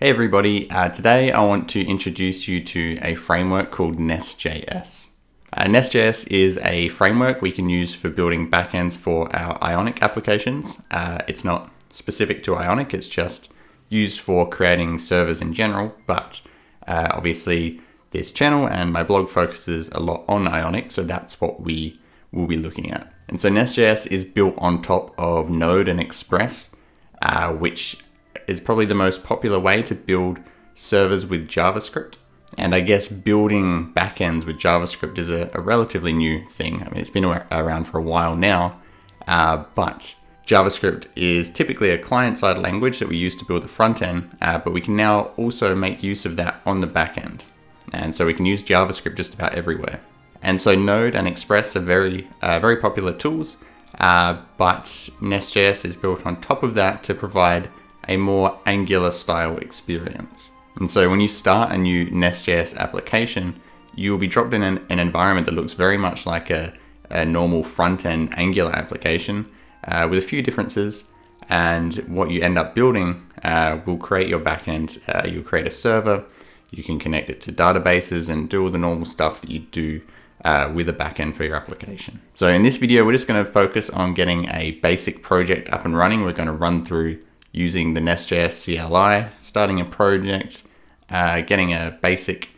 Hey everybody, uh, today I want to introduce you to a framework called Nest.js. Uh, Nest.js is a framework we can use for building backends for our Ionic applications. Uh, it's not specific to Ionic, it's just used for creating servers in general, but uh, obviously this channel and my blog focuses a lot on Ionic, so that's what we will be looking at. And so Nest.js is built on top of Node and Express, uh, which is probably the most popular way to build servers with JavaScript. And I guess building backends with JavaScript is a, a relatively new thing. I mean, it's been around for a while now, uh, but JavaScript is typically a client-side language that we use to build the front end, uh, but we can now also make use of that on the back end. And so we can use JavaScript just about everywhere. And so Node and Express are very, uh, very popular tools, uh, but Nest.js is built on top of that to provide a more Angular style experience. And so when you start a new Nest.js application, you will be dropped in an, an environment that looks very much like a, a normal front-end Angular application uh, with a few differences. And what you end up building uh, will create your backend. Uh, you'll create a server, you can connect it to databases and do all the normal stuff that you do uh, with a backend for your application. So in this video, we're just going to focus on getting a basic project up and running. We're going to run through using the Nest.js CLI, starting a project, uh, getting a basic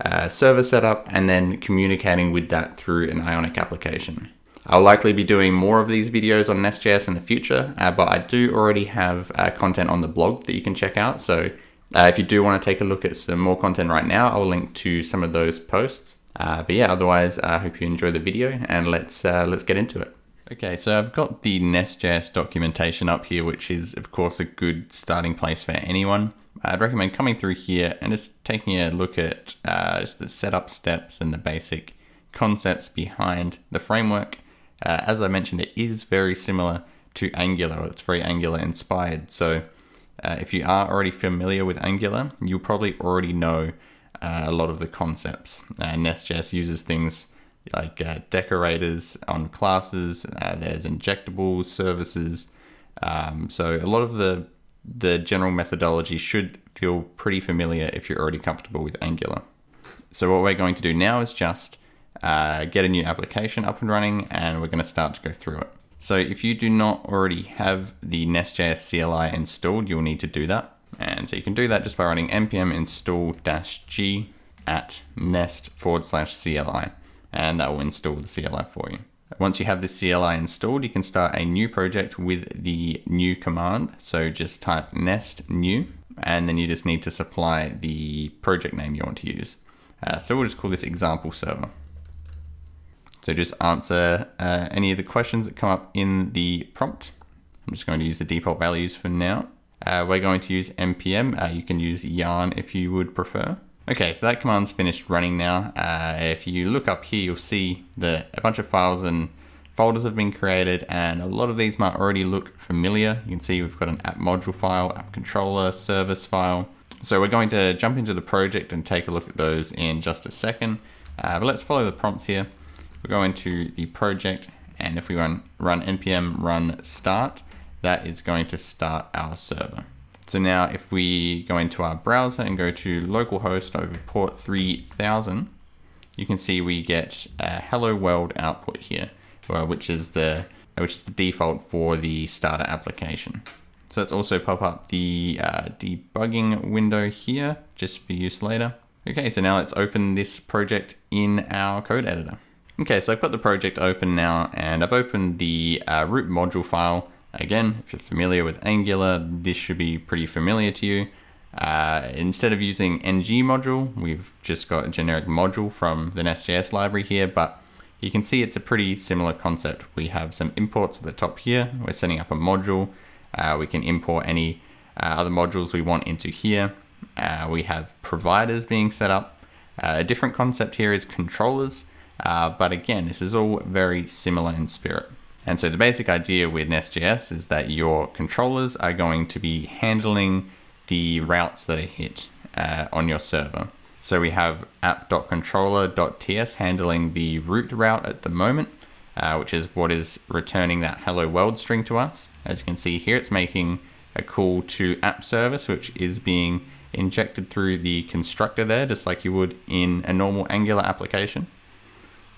uh, server setup, and then communicating with that through an Ionic application. I'll likely be doing more of these videos on Nest.js in the future, uh, but I do already have uh, content on the blog that you can check out. So uh, if you do want to take a look at some more content right now, I'll link to some of those posts. Uh, but yeah, otherwise, I hope you enjoy the video and let's let's get into it. Okay, so I've got the Nest.js documentation up here, which is of course a good starting place for anyone. I'd recommend coming through here and just taking a look at uh, just the setup steps and the basic concepts behind the framework. Uh, as I mentioned, it is very similar to Angular. It's very Angular inspired. So uh, if you are already familiar with Angular, you'll probably already know uh, a lot of the concepts. Uh, Nest.js uses things like uh, decorators on classes. Uh, there's injectable services. Um, so a lot of the the general methodology should feel pretty familiar if you're already comfortable with Angular. So what we're going to do now is just uh, get a new application up and running and we're going to start to go through it. So if you do not already have the Nest.js CLI installed, you'll need to do that. And so you can do that just by running npm install-g at nest forward slash CLI and that will install the CLI for you. Once you have the CLI installed, you can start a new project with the new command. So just type nest new, and then you just need to supply the project name you want to use. Uh, so we'll just call this example server. So just answer uh, any of the questions that come up in the prompt. I'm just going to use the default values for now. Uh, we're going to use npm. Uh, you can use yarn if you would prefer. Okay, so that command's finished running now. Uh, if you look up here, you'll see that a bunch of files and folders have been created and a lot of these might already look familiar. You can see we've got an app module file, app controller, service file. So we're going to jump into the project and take a look at those in just a second. Uh, but let's follow the prompts here. We're going to the project and if we run, run npm run start, that is going to start our server. So now if we go into our browser and go to localhost over port 3000, you can see we get a hello world output here, uh, which is the which is the default for the starter application. So let's also pop up the uh, debugging window here, just for use later. Okay, so now let's open this project in our code editor. Okay, so I've got the project open now, and I've opened the uh, root module file, Again, if you're familiar with Angular, this should be pretty familiar to you. Uh, instead of using ng module, we've just got a generic module from the Nest.js library here, but you can see it's a pretty similar concept. We have some imports at the top here. We're setting up a module. Uh, we can import any uh, other modules we want into here. Uh, we have providers being set up. Uh, a different concept here is controllers, uh, but again, this is all very similar in spirit. And so the basic idea with Nest.js is that your controllers are going to be handling the routes that are hit uh, on your server. So we have app.controller.ts handling the root route at the moment, uh, which is what is returning that hello world string to us. As you can see here, it's making a call to app service, which is being injected through the constructor there, just like you would in a normal Angular application.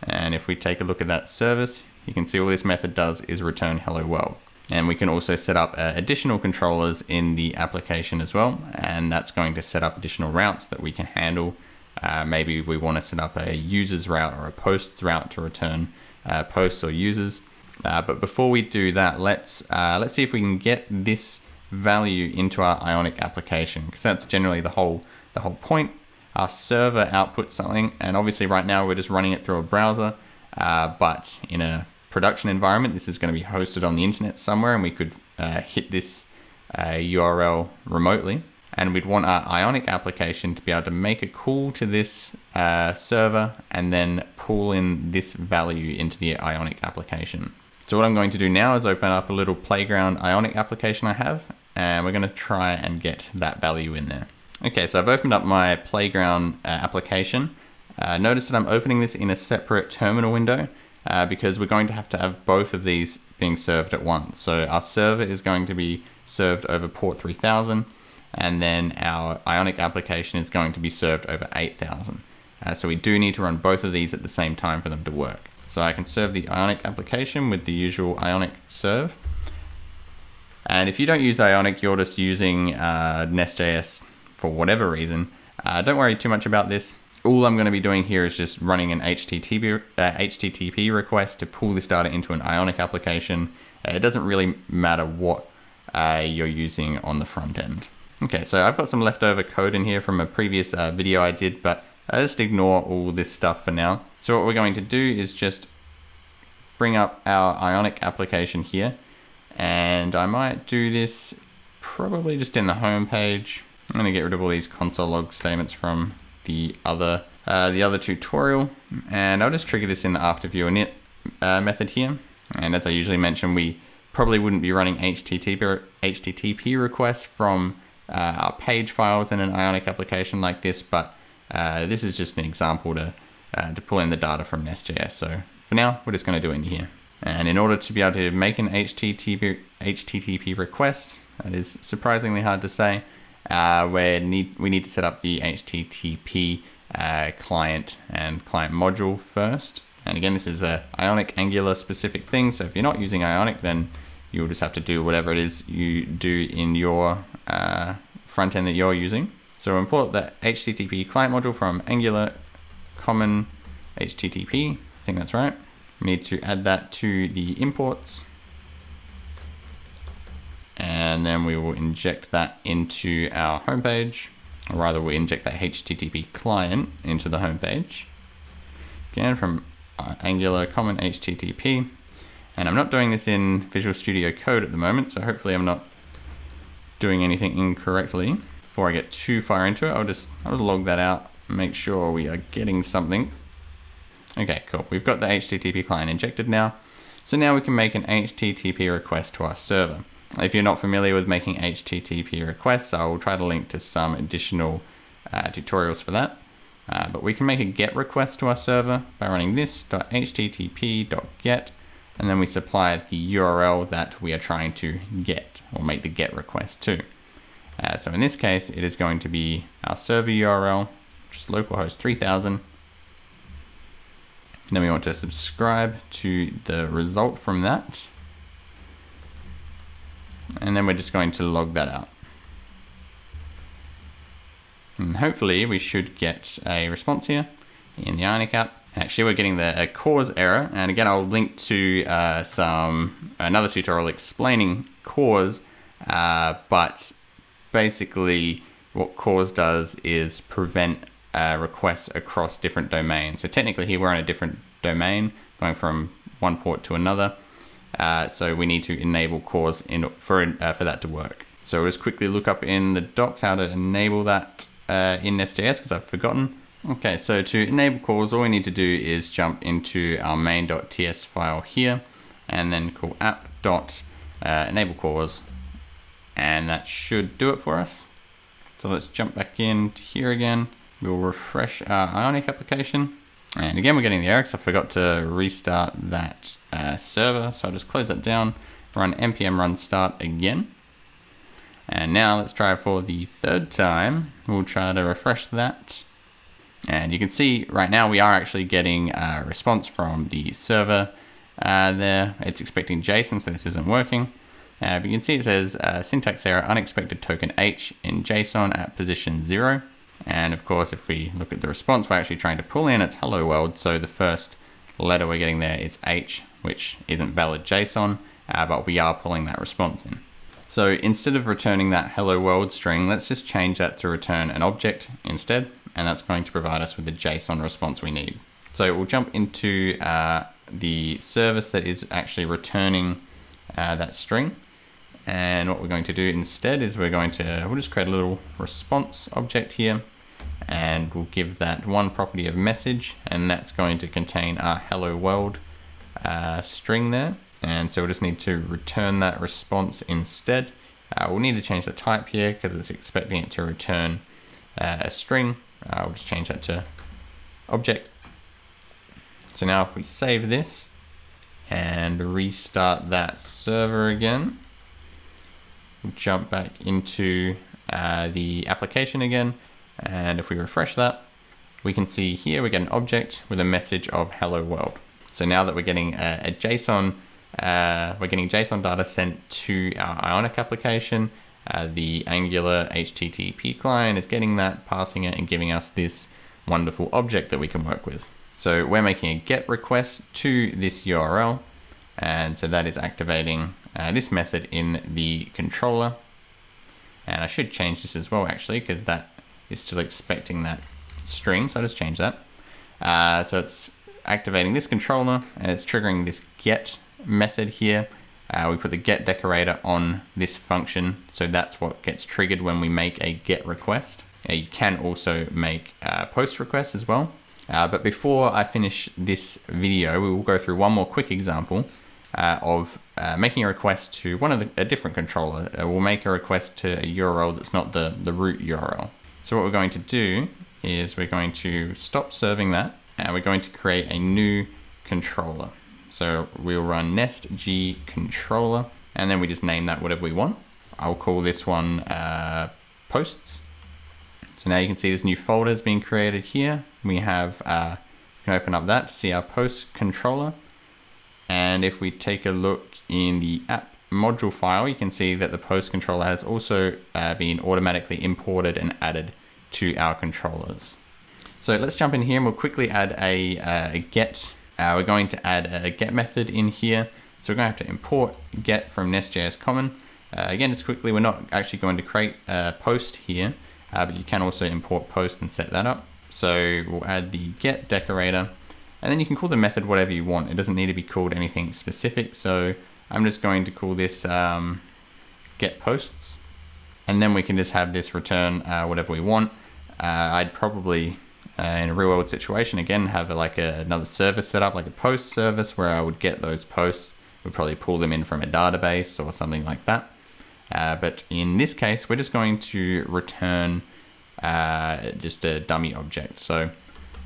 And if we take a look at that service, you can see all this method does is return hello world. And we can also set up uh, additional controllers in the application as well. And that's going to set up additional routes that we can handle. Uh, maybe we want to set up a users route or a posts route to return uh, posts or users. Uh, but before we do that, let's uh, let's see if we can get this value into our Ionic application because that's generally the whole the whole point. Our server outputs something, and obviously right now we're just running it through a browser. Uh, but in a production environment, this is going to be hosted on the internet somewhere, and we could uh, hit this URL remotely. And we'd want our Ionic application to be able to make a call to this uh, server and then pull in this value into the Ionic application. So what I'm going to do now is open up a little playground Ionic application I have, and we're going to try and get that value in there. Okay, so I've opened up my playground uh, application. Uh, notice that I'm opening this in a separate terminal window uh, because we're going to have to have both of these being served at once. So our server is going to be served over port 3000 and then our Ionic application is going to be served over 8000. Uh, so we do need to run both of these at the same time for them to work. So I can serve the Ionic application with the usual Ionic serve. And if you don't use Ionic, you're just using uh, Nest.js for whatever reason, uh, don't worry too much about this. All I'm going to be doing here is just running an HTTP, uh, HTTP request to pull this data into an Ionic application. Uh, it doesn't really matter what uh, you're using on the front end. Okay, so I've got some leftover code in here from a previous uh, video I did, but I just ignore all this stuff for now. So what we're going to do is just bring up our Ionic application here. And I might do this probably just in the home page. I'm gonna get rid of all these console log statements from the other uh, the other tutorial. And I'll just trigger this in the after view init uh, method here. And as I usually mention, we probably wouldn't be running HTTP, HTTP requests from uh, our page files in an Ionic application like this, but uh, this is just an example to uh, to pull in the data from Nest.js. So for now, we're just going to do it in here. And in order to be able to make an HTTP, HTTP request, that is surprisingly hard to say, uh, we, need, we need to set up the HTTP uh, client and client module first. And again, this is a Ionic Angular specific thing. So if you're not using Ionic, then you'll just have to do whatever it is you do in your uh, front end that you're using. So import the HTTP client module from Angular common HTTP. I think that's right. We need to add that to the imports. And then we will inject that into our homepage. Or rather, we inject that HTTP client into the homepage. Again, from uh, Angular common HTTP. And I'm not doing this in Visual Studio Code at the moment, so hopefully I'm not doing anything incorrectly. Before I get too far into it, I'll just, I'll log that out make sure we are getting something. Okay, cool. We've got the HTTP client injected now. So now we can make an HTTP request to our server. If you're not familiar with making HTTP requests, I will try to link to some additional uh, tutorials for that. Uh, but we can make a GET request to our server by running this.http.get, and then we supply the URL that we are trying to get, or make the GET request to. Uh, so in this case, it is going to be our server URL, just localhost 3000. Then we want to subscribe to the result from that. And then we're just going to log that out. And hopefully we should get a response here in the Ionic app. Actually, we're getting the a CORS error. And again, I'll link to uh, some another tutorial explaining CORS, Uh, but basically, what CORS does is prevent uh, requests across different domains. So technically here we're on a different domain, going from one port to another. Uh, so we need to enable CORS in, for, uh, for that to work. So let's quickly look up in the docs how to enable that uh, in Nest.js because I've forgotten. Okay, so to enable CORS, all we need to do is jump into our main.ts file here and then call app.enable uh, CORS and that should do it for us. So let's jump back in here again We'll refresh our Ionic application. And again, we're getting the error because I forgot to restart that uh, server. So I'll just close that down, run npm run start again. And now let's try for the third time. We'll try to refresh that. And you can see right now we are actually getting a response from the server uh, there. It's expecting JSON, so this isn't working. Uh, but you can see it says uh, syntax error, unexpected token H in JSON at position zero. And of course, if we look at the response, we're actually trying to pull in its hello world. So the first letter we're getting there is H, which isn't valid JSON, uh, but we are pulling that response in. So instead of returning that hello world string, let's just change that to return an object instead, and that's going to provide us with the JSON response we need. So we'll jump into uh, the service that is actually returning uh, that string. And what we're going to do instead is we're going to, we'll just create a little response object here and we'll give that one property of message and that's going to contain our hello world uh, string there. And so we'll just need to return that response instead. Uh, we'll need to change the type here because it's expecting it to return uh, a string. Uh, we'll just change that to object. So now if we save this and restart that server again, jump back into uh, the application again. And if we refresh that, we can see here we get an object with a message of hello world. So now that we're getting a, a JSON, uh, we're getting JSON data sent to our Ionic application. Uh, the Angular HTTP client is getting that, passing it, and giving us this wonderful object that we can work with. So we're making a GET request to this URL, and so that is activating uh, this method in the controller. And I should change this as well, actually, because that is still expecting that string, so I'll just change that. Uh, so it's activating this controller and it's triggering this get method here. Uh, we put the get decorator on this function, so that's what gets triggered when we make a get request. Uh, you can also make uh, post requests as well. Uh, but before I finish this video, we will go through one more quick example uh, of uh, making a request to one of the, a different controller. we'll make a request to a URL that's not the, the root URL. So what we're going to do is we're going to stop serving that and we're going to create a new controller. So we'll run nest g controller and then we just name that whatever we want. I'll call this one uh, posts. So now you can see this new folder has been created here. We have, uh, you can open up that to see our post controller. And if we take a look in the app module file, you can see that the post controller has also uh, been automatically imported and added to our controllers. So let's jump in here and we'll quickly add a, uh, get. Uh, we're going to add a get method in here. So we're going to have to import get from Nest.js common. Uh, again, just quickly, we're not actually going to create a post here, uh, but you can also import post and set that up. So we'll add the get decorator and then you can call the method whatever you want. It doesn't need to be called anything specific. So I'm just going to call this um, get posts and then we can just have this return uh, whatever we want. Uh, I'd probably, uh, in a real world situation, again, have a, like a, another service set up, like a post service where I would get those posts, We'd probably pull them in from a database or something like that. Uh, but in this case, we're just going to return uh, just a dummy object. So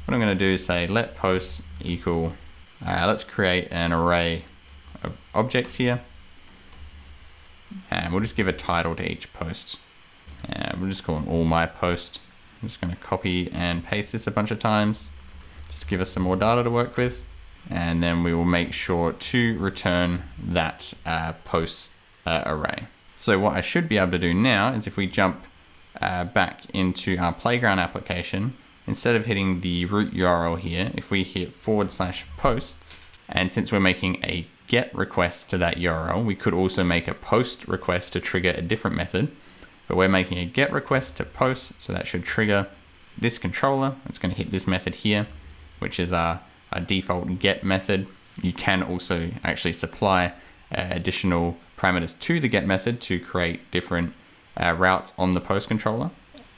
what I'm going to do is say let posts equal, uh, let's create an array of objects here. And we'll just give a title to each post. And we'll just call them all my post. I'm just going to copy and paste this a bunch of times just to give us some more data to work with. And then we will make sure to return that uh, post uh, array. So what I should be able to do now is if we jump uh, back into our playground application, instead of hitting the root URL here, if we hit forward slash posts, and since we're making a get request to that URL. We could also make a post request to trigger a different method, but we're making a get request to post, so that should trigger this controller. It's going to hit this method here, which is our, our default get method. You can also actually supply uh, additional parameters to the get method to create different uh, routes on the post controller.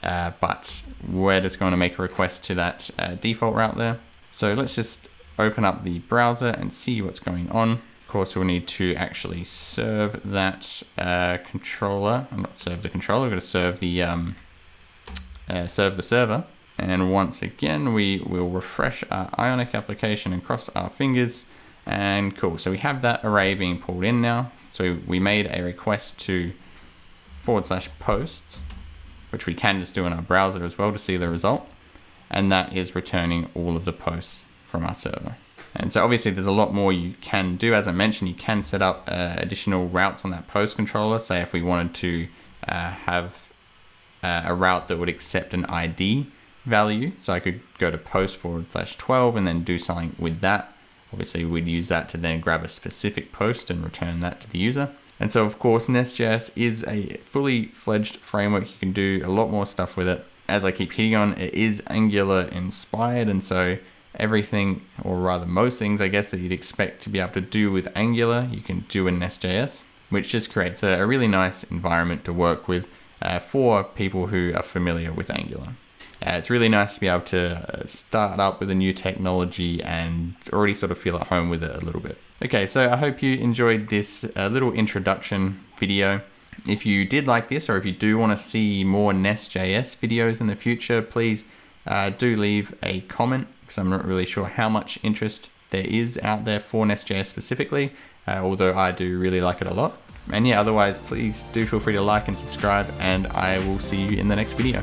Uh, but we're just going to make a request to that uh, default route there. So let's just open up the browser and see what's going on Of course, we'll need to actually serve that uh, controller. I'm not serve the controller. We're going to serve the um, uh, serve the server. And once again, we will refresh our Ionic application and cross our fingers. And cool. So we have that array being pulled in now. So we made a request to forward slash posts, which we can just do in our browser as well to see the result. And that is returning all of the posts from our server. And so obviously there's a lot more you can do. As I mentioned, you can set up uh, additional routes on that post controller. Say if we wanted to uh, have uh, a route that would accept an ID value. So I could go to post forward slash 12 and then do something with that. Obviously we'd use that to then grab a specific post and return that to the user. And so of course Nest.js is a fully fledged framework. You can do a lot more stuff with it. As I keep hitting on, it is Angular inspired. And so everything, or rather most things, I guess, that you'd expect to be able to do with Angular, you can do in Nest.js, which just creates a, really nice environment to work with uh, for people who are familiar with Angular. Uh, it's really nice to be able to uh, start up with a new technology and already sort of feel at home with it a little bit. Okay, so I hope you enjoyed this uh, little introduction video. If you did like this, or if you do want to see more Nest.js videos in the future, please uh, do leave a comment because I'm not really sure how much interest there is out there for Nest.js specifically, uh, although I do really like it a lot. And yeah, otherwise, please do feel free to like and subscribe, and I will see you in the next video.